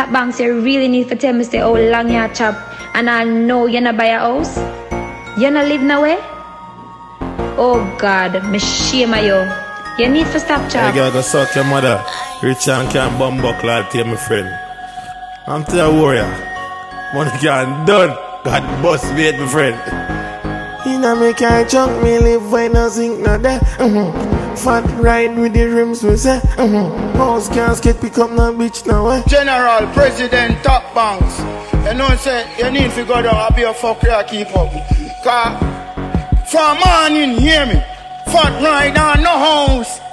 Top banks, you really need for tell me say oh, how long you chop and I know you not buy a house. You not live nowhere. Oh God, me shame you. You need to stop Hey, chop. girl, go suck your mother. Rich and can't bum buckle out to my friend. I'm tell you, warrior. Money can't done. God bust me, my friend. Inna me car junk, me live when no zinc no there. Fat ride with the rims, we say. Mm-hmm. House casket pick up bitch now, eh. General, President, top banks. You know, say you need to go down and be a fuck you keep up. Cause from morning, hear me. Fat ride on no house.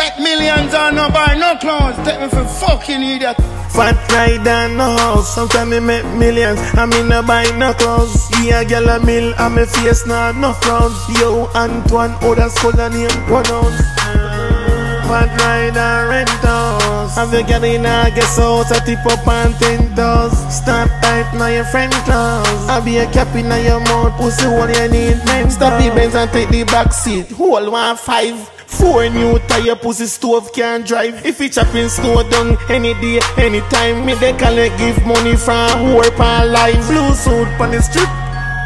Bet millions on no buy no clothes. Take me for fucking idiot. Fat ride on no house, sometimes me make millions. I me no buy no clothes. Yeah, girl a mill, and me face not no frowns. Yo, Antoine, oh, other school and name pronounce. Fat ride and rent. Have you get in a guest house, a tip up and ten toes. Start tight now your friend claws. I be a cap in your mouth, pussy what you need. Men stop the Benz and take the back seat. Hold one five. Four new tire pussy stove can drive. If it chopping snow down any day, anytime, me they collect give money from work and life. Blue suit on the street.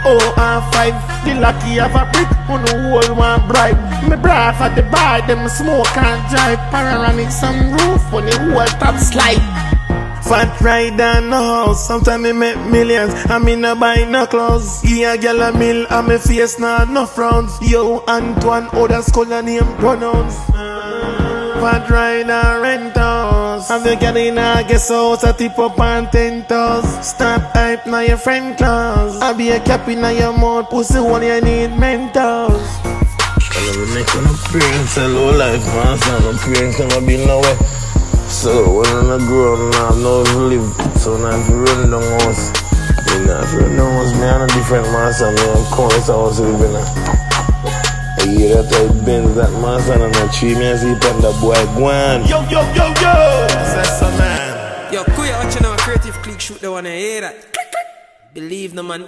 Oh, and five, the lucky have a brick on the whole one bribe. Me bribe at the bar, them smoke and drive. Panoramic sunroof on the whole top slide. Fat ride on no house, sometimes me make millions. I me no buy no clothes. Yeah, girl a mill, and me face not no frowns. Yo, Antoine, oh, other school and name pronouns. Fat ride and rent house. Have you get in a guest house, a tip up and ten toes. Start hype now your friend claws. I be a cap in your mouth, pussy when you need Mentos. I never make no parents a low life, man. So no parents never been nowhere. So when I grow up, now I know to live. So now if you run down house, me now if you run down house, me I'm a different master. Me I'm corners house living. I hear that I bend that master and I tree me and see pet that boy Gwan. Yo, yo, yo, yo! That's a man. Yo, Kuya watching our creative click shoot the one I hear that. Believe no man.